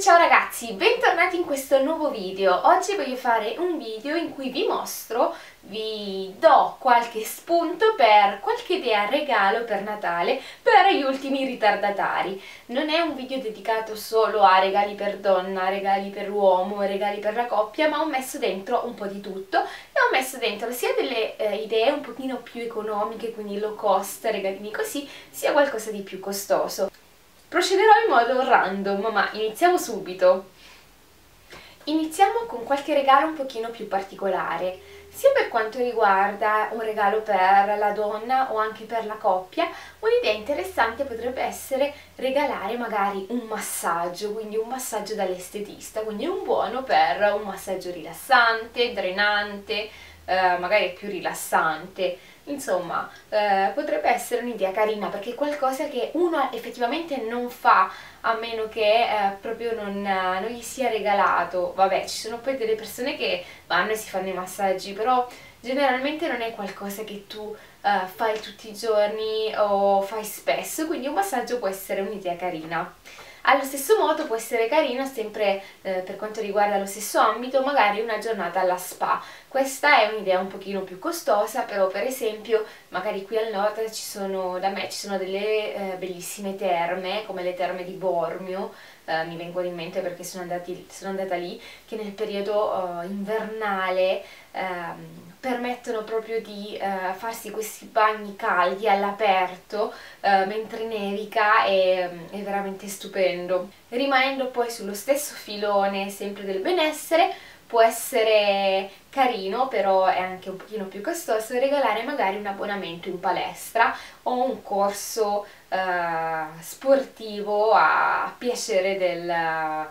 ciao ragazzi, bentornati in questo nuovo video. Oggi voglio fare un video in cui vi mostro, vi do qualche spunto per qualche idea regalo per Natale per gli ultimi ritardatari. Non è un video dedicato solo a regali per donna, regali per uomo, regali per la coppia, ma ho messo dentro un po' di tutto e ho messo dentro sia delle eh, idee un pochino più economiche, quindi low cost, regalini così, sia qualcosa di più costoso. Procederò in modo random, ma iniziamo subito. Iniziamo con qualche regalo un pochino più particolare, sia per quanto riguarda un regalo per la donna o anche per la coppia, un'idea interessante potrebbe essere regalare magari un massaggio, quindi un massaggio dall'estetista, quindi un buono per un massaggio rilassante, drenante, eh, magari più rilassante, insomma eh, potrebbe essere un'idea carina perché è qualcosa che uno effettivamente non fa a meno che eh, proprio non, non, gli sia regalato vabbè ci sono poi delle persone che vanno e si fanno i massaggi però generalmente non è qualcosa che tu eh, fai tutti i giorni o fai spesso quindi un massaggio può essere un'idea carina allo stesso modo può essere carino, sempre eh, per quanto riguarda lo stesso ambito, magari una giornata alla spa. Questa è un'idea un pochino più costosa, però per esempio magari qui al nord ci sono, da me ci sono delle eh, bellissime terme, come le terme di Bormio, eh, mi vengono in mente perché sono, andati, sono andata lì, che nel periodo uh, invernale uh, permettono proprio di uh, farsi questi bagni caldi all'aperto eh, mentre nevica e mm, è veramente stupendo. Rimanendo poi sullo stesso filone sempre del benessere, può essere carino, però è anche un pochino più costoso, regalare magari un abbonamento in palestra o un corso eh, sportivo a piacere del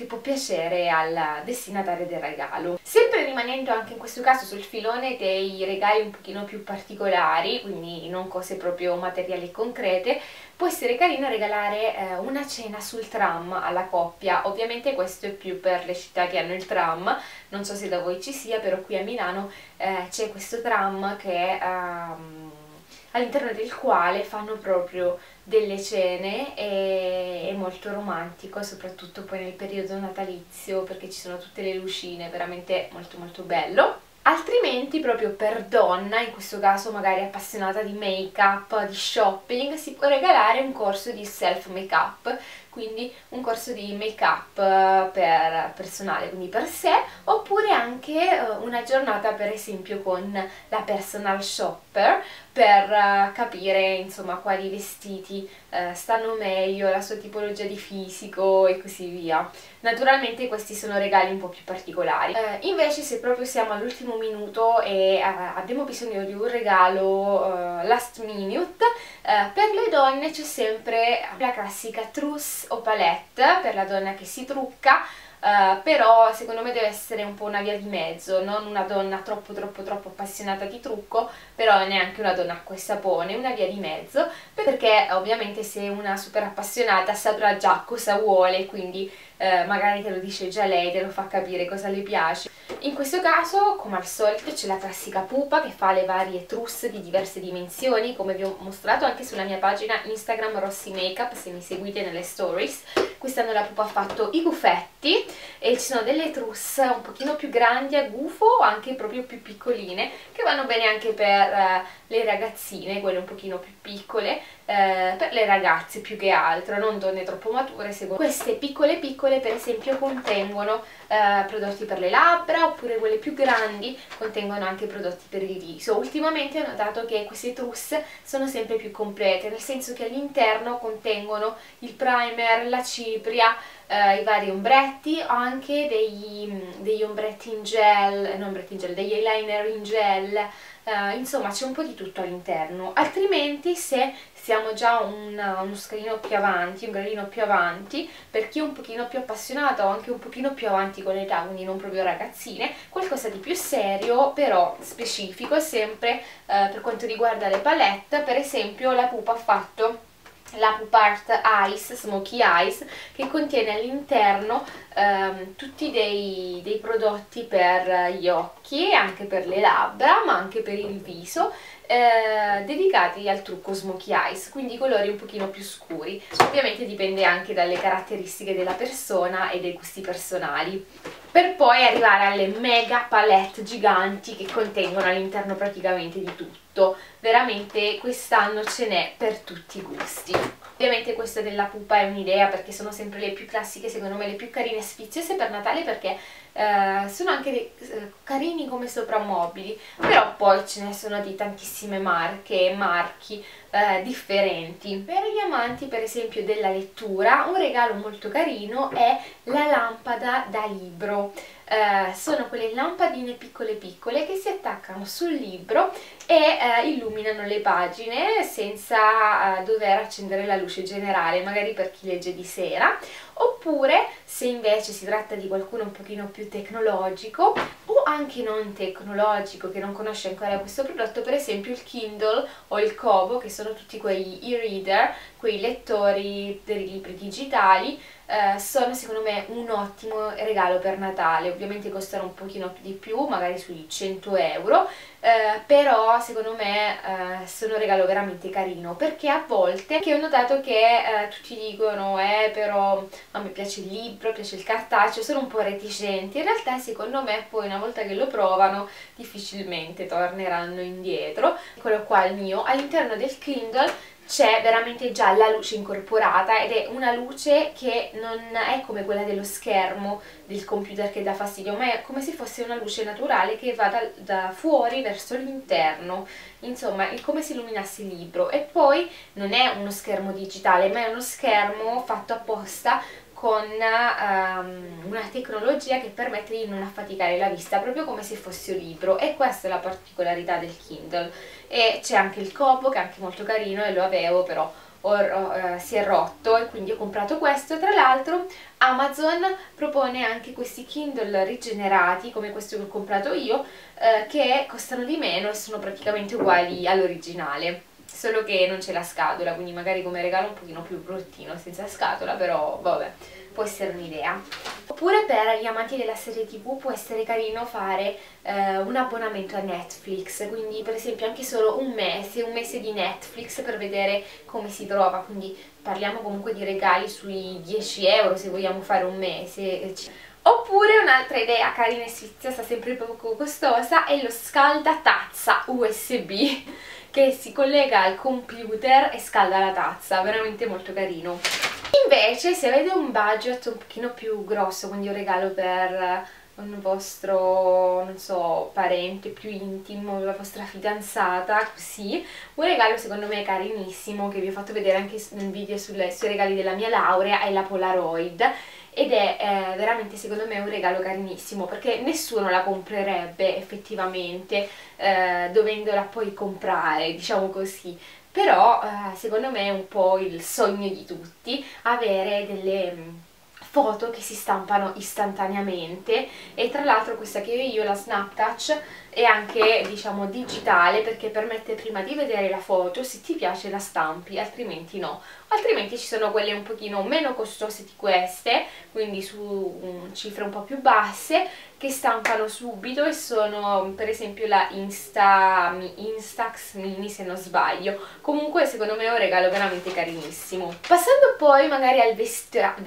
che può piacere al destinatario del regalo. Sempre rimanendo anche in questo caso sul filone dei regali un pochino più particolari, quindi non cose proprio materiali concrete, può essere carino regalare eh, una cena sul tram alla coppia. Ovviamente questo è più per le città che hanno il tram, non so se da voi ci sia, però qui a Milano eh, c'è questo tram che... Um, all'interno del quale fanno proprio delle cene e è molto romantico, soprattutto poi nel periodo natalizio perché ci sono tutte le lucine, veramente molto molto bello. Altrimenti proprio per donna, in questo caso magari appassionata di make up, di shopping, si può regalare un corso di self make up quindi un corso di make up eh, per personale, quindi per sé, oppure anche eh, una giornata per esempio con la personal shopper per eh, capire insomma quali vestiti stanno meglio, la sua tipologia di fisico e così via. Naturalmente questi sono regali un po' più particolari. invece se proprio siamo all'ultimo minuto e abbiamo bisogno di un regalo last minute, per le donne c'è sempre la classica trousse o palette per la donna che si trucca Uh, però secondo me deve essere un po' una via di mezzo, non una donna troppo troppo troppo appassionata di trucco, però neanche una donna acqua e sapone, una via di mezzo, perché ovviamente se una super appassionata saprà già cosa vuole, quindi uh, magari te lo dice già lei, te lo fa capire cosa le piace. In questo caso, come al solito, c'è la classica pupa che fa le varie trousse di diverse dimensioni, come vi ho mostrato anche sulla mia pagina Instagram Rossi Makeup, se mi seguite nelle stories. Quest'anno la pupa ha fatto i gufetti e ci sono delle trousse un pochino più grandi a gufo o anche proprio più piccoline che vanno bene anche per eh, le ragazzine, quelle un pochino più piccole, eh, per le ragazze più che altro, non donne troppo mature. Queste piccole piccole per esempio contengono eh, prodotti per le labbra oppure quelle più grandi contengono anche prodotti per il viso. Ultimamente ho notato che queste trousse sono sempre più complete, nel senso che all'interno contengono il primer, la cipria, eh, i vari ombretti, anche degli, degli ombretti in gel, non ombretti in gel, degli eyeliner in gel, Uh, insomma c'è un po' di tutto all'interno. Altrimenti se siamo già un, uno scalino più avanti un gradino più avanti per chi è un pochino più appassionato o anche un pochino più avanti con l'età quindi non proprio ragazzine qualcosa di più serio però specifico sempre uh, per quanto riguarda le palette. Per esempio la pupa ha fatto la Poop Art Ice, Smoky Ice, che contiene all'interno ehm, tutti dei, dei, prodotti per gli occhi, anche per le labbra, ma anche per il viso, eh, dedicati al trucco smokey eyes, quindi colori un pochino più scuri. Ovviamente dipende anche dalle caratteristiche della persona e dei gusti personali. Per poi arrivare alle mega palette giganti che contengono all'interno praticamente di tutto. Veramente quest'anno ce n'è per tutti i gusti. Ovviamente questa della pupa è un'idea perché sono sempre le più classiche, secondo me le più carine e sfiziose per Natale perché eh, sono anche dei, eh, carini come soprammobili, però poi ce ne sono di tantissime marche, marchi eh, differenti. Per gli amanti per esempio della lettura un regalo molto carino è la lampada da libro. Eh, sono quelle lampadine piccole piccole che si attaccano sul libro e eh, illuminano le pagine senza eh, dover accendere la luce generale, magari per chi legge di sera. Oppure se invece si tratta di qualcuno un pochino più tecnologico o anche non tecnologico che non conosce ancora questo prodotto, per esempio il Kindle o il Kobo che sono tutti quei e-reader, quei lettori dei libri digitali eh, sono secondo me un ottimo regalo per Natale, ovviamente costano un pochino di più, magari sui 100 euro, eh, però secondo me eh, sono un regalo veramente carino perché a volte che ho notato che eh, tutti dicono eh però a me piace il libro, piace il cartaceo, sono un po' reticenti, in realtà secondo me poi una volta che lo provano difficilmente torneranno indietro, eccolo qua il mio, all'interno del Kindle c'è veramente già la luce incorporata ed è una luce che non è come quella dello schermo del computer che dà fastidio, ma è come se fosse una luce naturale che va da, da fuori verso l'interno, insomma è come se illuminasse il libro. E poi non è uno schermo digitale ma è uno schermo fatto apposta con um, una tecnologia che permette di non affaticare la vista proprio come se fosse un libro e questa è la particolarità del Kindle. E c'è anche il copo che è anche molto carino e lo avevo però Or, uh, si è rotto e quindi ho comprato questo. Tra l'altro Amazon propone anche questi Kindle rigenerati come questo che ho comprato io uh, che costano di meno e sono praticamente uguali all'originale solo che non c'è la scatola, quindi magari come regalo un pochino più bruttino senza scatola, però vabbè, può essere un'idea. Oppure per gli amanti della serie tv può essere carino fare eh, un abbonamento a Netflix, quindi per esempio anche solo un mese, un mese di Netflix per vedere come si trova, quindi parliamo comunque di regali sui 10 euro se vogliamo fare un mese. Oppure un'altra idea carina e sfiziosa, sempre poco costosa, è lo scaldatazza USB che si collega al computer e scalda la tazza, veramente molto carino. Invece se avete un budget un pochino più grosso, quindi un regalo per un vostro, non so, parente più intimo, la vostra fidanzata, così, un regalo secondo me carinissimo che vi ho fatto vedere anche nel video sulle, sui regali della mia laurea è la Polaroid ed è eh, veramente secondo me un regalo carinissimo perché nessuno la comprerebbe effettivamente eh, dovendola poi comprare, diciamo così. Però eh, secondo me è un po' il sogno di tutti avere delle mm, foto che si stampano istantaneamente. E tra l'altro questa che ho io, la Snaptouch, è anche diciamo digitale perché permette prima di vedere la foto se ti piace la stampi altrimenti no. Altrimenti ci sono quelle un pochino meno costose di queste quindi su um, cifre un po' più basse che stampano subito e sono per esempio la Insta, Instax Mini se non sbaglio. Comunque secondo me è un regalo veramente carinissimo. Passando poi magari al vestiario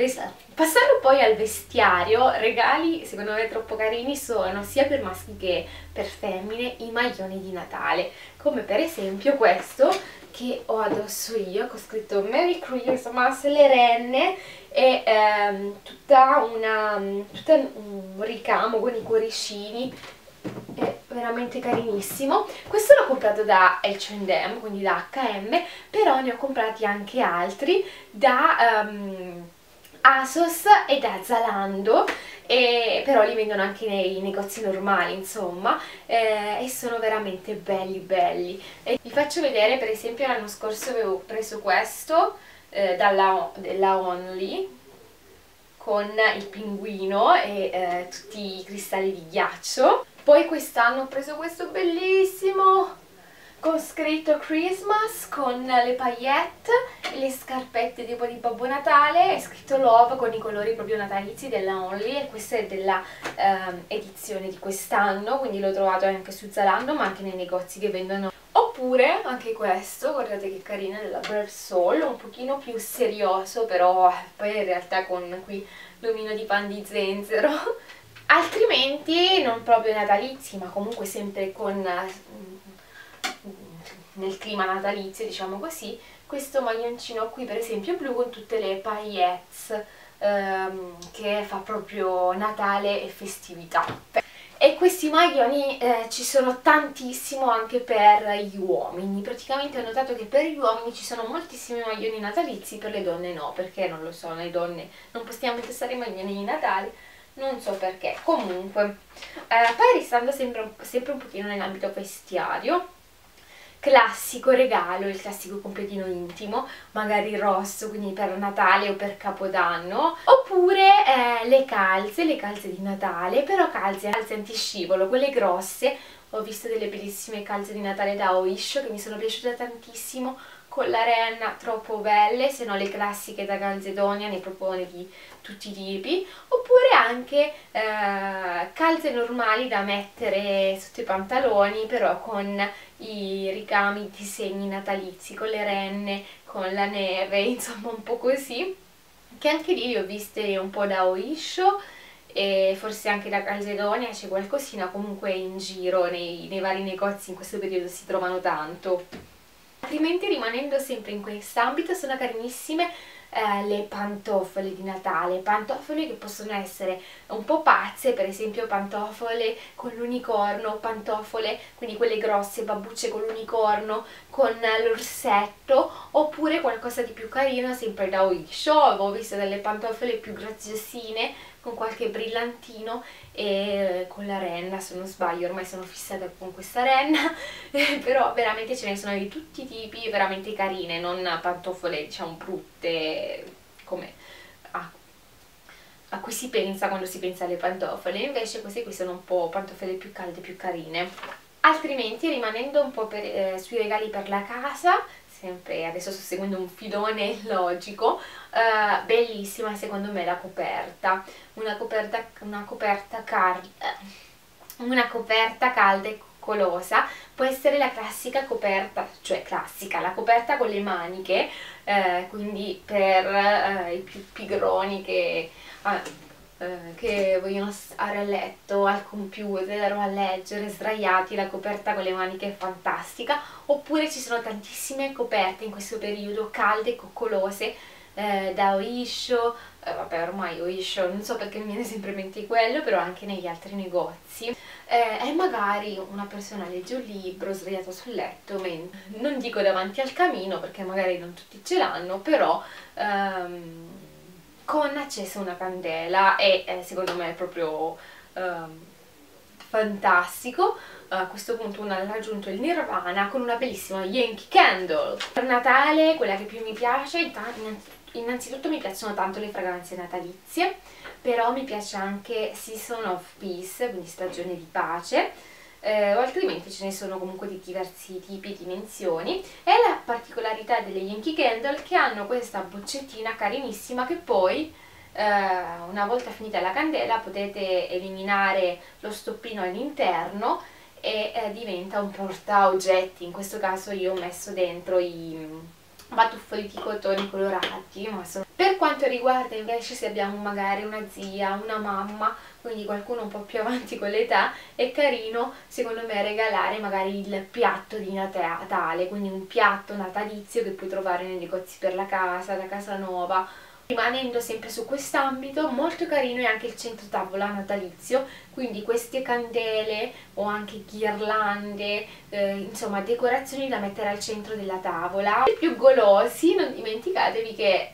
passando poi al vestiario regali secondo me troppo carini sono sia per maschi che per femmine i maglioni di Natale. Come per esempio questo che ho addosso io con scritto Merry Christmas, le renne e ehm, tutta una, tutta un ricamo con i cuoricini. È veramente carinissimo. Questo l'ho comprato da H&M quindi da H&M però ne ho comprati anche altri da um, Asos e da Zalando e, però li vendono anche nei negozi normali insomma eh, e sono veramente belli belli. E vi faccio vedere per esempio l'anno scorso avevo preso questo eh, dalla, della Only con il pinguino e eh, tutti i cristalli di ghiaccio. Poi quest'anno ho preso questo bellissimo con scritto Christmas con le paillette e le scarpette tipo di Babbo Natale è scritto Love con i colori proprio natalizi della Only e questa è della um, edizione di quest'anno quindi l'ho trovato anche su Zalando ma anche nei negozi che vendono Oppure anche questo, guardate che carina, della Soul, un pochino più serioso, però poi in realtà con qui l'omino di pan di zenzero. Altrimenti non proprio natalizi, ma comunque sempre con nel clima natalizio, diciamo così, questo maglioncino qui per esempio blu con tutte le paillettes ehm, che fa proprio Natale e festività. E questi maglioni eh, ci sono tantissimo anche per gli uomini. Praticamente ho notato che per gli uomini ci sono moltissimi maglioni natalizi per le donne no perché non lo so, le donne non possiamo indossare i maglioni di Natale non so perché. Comunque eh, poi restando sempre, sempre un pochino nell'ambito vestiario classico regalo, il classico completino intimo, magari rosso, quindi per Natale o per Capodanno, oppure eh, le calze, le calze di Natale, però calze, calze antiscivolo, quelle grosse, ho visto delle bellissime calze di Natale da Oisho che mi sono piaciute tantissimo, con la renna troppo belle, se no le classiche da Calzedonia ne propone di tutti i tipi, oppure anche eh, calze normali da mettere sotto i pantaloni, però con i ricami, i disegni natalizi, con le renne, con la neve, insomma un po' così, che anche lì li ho viste un po' da Oisho, e forse anche da Calzedonia c'è qualcosina comunque in giro nei, nei vari negozi in questo periodo si trovano tanto altrimenti rimanendo sempre in quest'ambito sono carinissime eh, le pantofole di Natale, pantofole che possono essere un po' pazze, per esempio pantofole con l'unicorno, pantofole, quindi quelle grosse, babbucce con l'unicorno, con l'orsetto, oppure qualcosa di più carino, sempre da Oisho, avevo visto delle pantofole più graziosine, con qualche brillantino e con la renna se non sbaglio ormai sono fissata con questa renna però veramente ce ne sono di tutti i tipi veramente carine non pantofole diciamo brutte come a, a cui si pensa quando si pensa alle pantofole. Invece queste qui sono un po' pantofole più calde più carine. Altrimenti rimanendo un po' per, eh, sui regali per la casa sempre adesso sto seguendo un filone logico uh, bellissima secondo me la coperta. Una coperta, una coperta calda una coperta calda e coccolosa può essere la classica coperta cioè classica, la coperta con le maniche eh, quindi per eh, i più pigroni che ah, eh, che vogliono stare a letto, al computer o a leggere sdraiati, la coperta con le maniche è fantastica, oppure ci sono tantissime coperte in questo periodo, calde e coccolose, eh, da Oisho, eh, vabbè ormai Oisho, non so perché mi viene sempre in mente quello, però anche negli altri negozi, eh, e magari una persona legge un libro sdraiato sul letto, non dico davanti al camino perché magari non tutti ce l'hanno, però... Um, con accesa una candela e eh, secondo me è proprio um, fantastico. A questo punto uno ha raggiunto il nirvana con una bellissima Yankee Candle. Per Natale quella che più mi piace innanzitutto mi piacciono tanto le fragranze natalizie però mi piace anche Season of Peace quindi stagione di pace eh, o altrimenti ce ne sono comunque di diversi tipi e dimensioni. E la particolarità delle Yankee Candle che hanno questa boccettina carinissima che poi eh, una volta finita la candela potete eliminare lo stoppino all'interno e eh, diventa un porta oggetti in questo caso io ho messo dentro i batuffoli di cotone colorati per quanto riguarda invece se abbiamo magari una zia, una mamma quindi qualcuno un po' più avanti con l'età è carino secondo me regalare magari il piatto di Natale quindi un piatto natalizio che puoi trovare nei negozi per la casa, la casa nuova Rimanendo sempre su quest'ambito, molto carino è anche il centro tavola natalizio, quindi queste candele o anche ghirlande, eh, insomma decorazioni da mettere al centro della tavola. I più golosi, non dimenticatevi che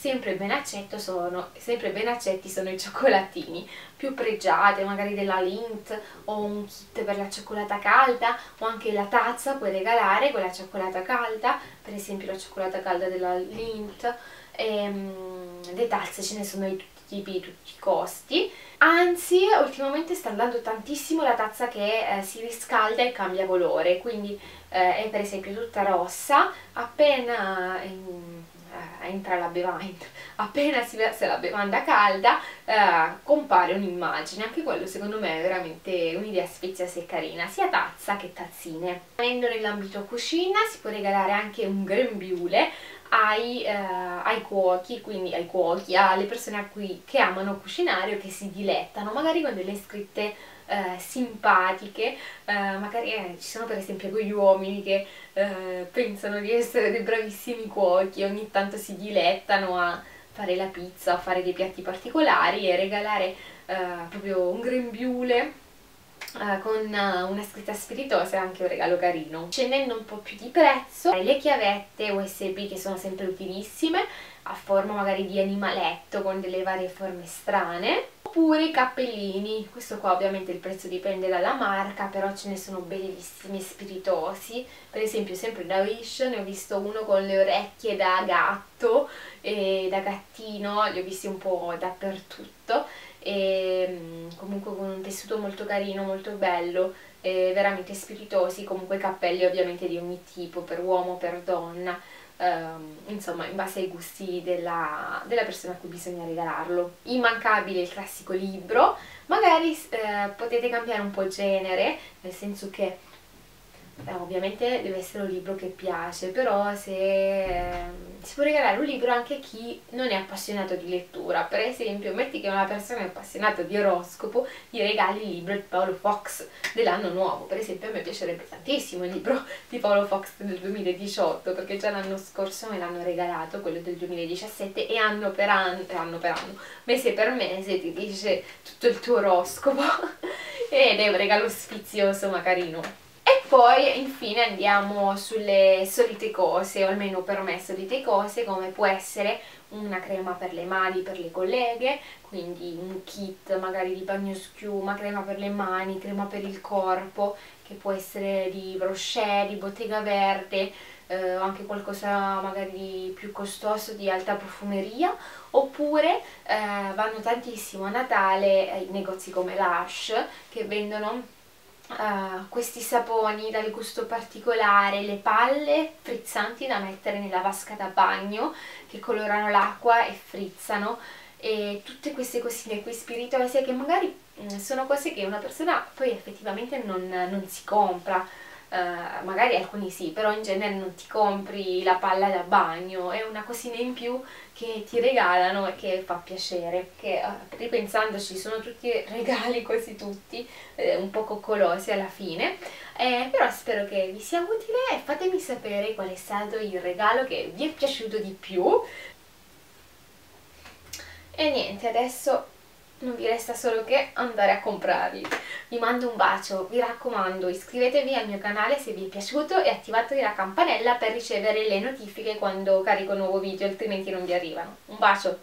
sempre ben, sono, sempre ben accetti sono i cioccolatini. Più pregiate, magari della Lindt o un kit per la cioccolata calda o anche la tazza puoi regalare con la cioccolata calda, per esempio la cioccolata calda della Lindt e, um, le tazze ce ne sono di tutti i tipi, di tutti i costi. Anzi ultimamente sta andando tantissimo la tazza che eh, si riscalda e cambia colore quindi eh, è per esempio tutta rossa appena in, eh, entra la bevanda, appena si versa la bevanda calda eh, compare un'immagine, anche quello secondo me è veramente un'idea speziosa e carina, sia tazza che tazzine. Rimanendo nell'ambito cucina si può regalare anche un grembiule ai, eh, ai, cuochi, quindi ai cuochi, alle persone a cui, che amano cucinare o che si dilettano, magari con delle scritte eh, simpatiche, eh, magari eh, ci sono per esempio quegli uomini che eh, pensano di essere dei bravissimi cuochi, ogni tanto si dilettano a fare la pizza, a fare dei piatti particolari e regalare eh, proprio un grembiule Uh, con una scritta spiritosa e anche un regalo carino. Scendendo un po' più di prezzo, le chiavette USB che sono sempre utilissime, a forma magari di animaletto con delle varie forme strane, oppure i cappellini, questo qua ovviamente il prezzo dipende dalla marca, però ce ne sono bellissimi e spiritosi, per esempio sempre da Wish ne ho visto uno con le orecchie da gatto e da gattino, li ho visti un po' dappertutto, e mm, comunque con un tessuto molto carino, molto bello, veramente spiritosi, comunque cappelli ovviamente di ogni tipo, per uomo, per donna, ehm, insomma in base ai gusti della, della, persona a cui bisogna regalarlo. Immancabile il classico libro, magari eh, potete cambiare un po' genere, nel senso che eh, ovviamente deve essere un libro che piace, però se eh, si può regalare un libro anche a chi non è appassionato di lettura. Per esempio, metti che una persona è appassionata di oroscopo, gli regali il libro di Paolo Fox dell'anno nuovo. Per esempio, a me piacerebbe tantissimo il libro di Paolo Fox del 2018, perché già l'anno scorso me l'hanno regalato, quello del 2017, e anno per anno, anno per anno, mese per mese ti dice tutto il tuo oroscopo. Ed è un regalo sfizioso ma carino poi infine andiamo sulle solite cose, o almeno per me solite cose, come può essere una crema per le mani per le colleghe, quindi un kit magari di bagno schiuma, crema per le mani, crema per il corpo, che può essere di Brochet, di Bottega Verde, eh, anche qualcosa magari più costoso di alta profumeria, oppure eh, vanno tantissimo a Natale eh, i negozi come Lush che vendono uh, questi saponi dal gusto particolare, le palle frizzanti da mettere nella vasca da bagno che colorano l'acqua e frizzano e tutte queste cosine qui spiritose che magari mm, sono cose che una persona poi effettivamente non, non si compra Uh, magari alcuni sì, però in genere non ti compri la palla da bagno, è una cosina in più che ti regalano e che fa piacere, che uh, ripensandoci sono tutti regali quasi tutti, eh, un po' coccolosi alla fine, eh, però spero che vi sia utile e fatemi sapere qual è stato il regalo che vi è piaciuto di più. E niente, adesso non vi resta solo che andare a comprarli. Vi mando un bacio, vi raccomando iscrivetevi al mio canale se vi è piaciuto e attivatevi la campanella per ricevere le notifiche quando carico nuovo video, altrimenti non vi arrivano. Un bacio,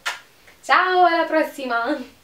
ciao alla prossima!